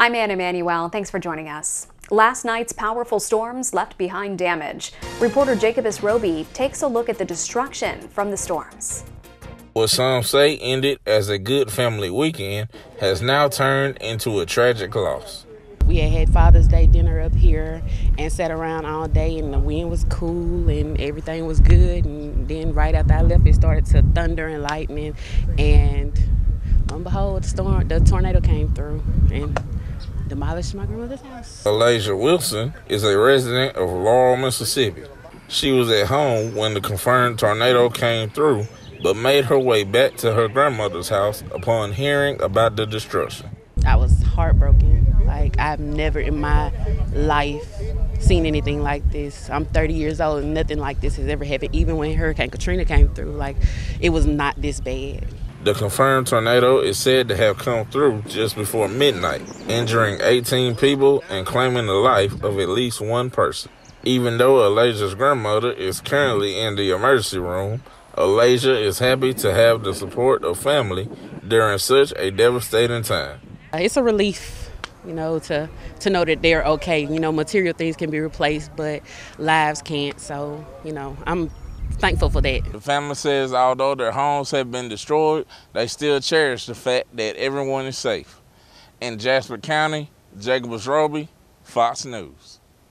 I'm Ann Emanuel. Thanks for joining us. Last night's powerful storms left behind damage. Reporter Jacobus Roby takes a look at the destruction from the storms. What some say ended as a good family weekend has now turned into a tragic loss. We had had Father's Day dinner up here and sat around all day, and the wind was cool and everything was good. And then right after I left, it started to thunder and lightning, and lo and behold, the storm, the tornado came through and demolished my grandmother's house. Elijah Wilson is a resident of Laurel, Mississippi. She was at home when the confirmed tornado came through, but made her way back to her grandmother's house upon hearing about the destruction. I was heartbroken. Like I've never in my life seen anything like this. I'm 30 years old and nothing like this has ever happened. Even when Hurricane Katrina came through, like it was not this bad. The confirmed tornado is said to have come through just before midnight, injuring 18 people and claiming the life of at least one person. Even though Elijah's grandmother is currently in the emergency room, Elijah is happy to have the support of family during such a devastating time. Uh, it's a relief, you know, to to know that they're okay. You know, material things can be replaced, but lives can't. So, you know, I'm thankful for that. The family says although their homes have been destroyed, they still cherish the fact that everyone is safe. In Jasper County, Jacobus Roby, Fox News.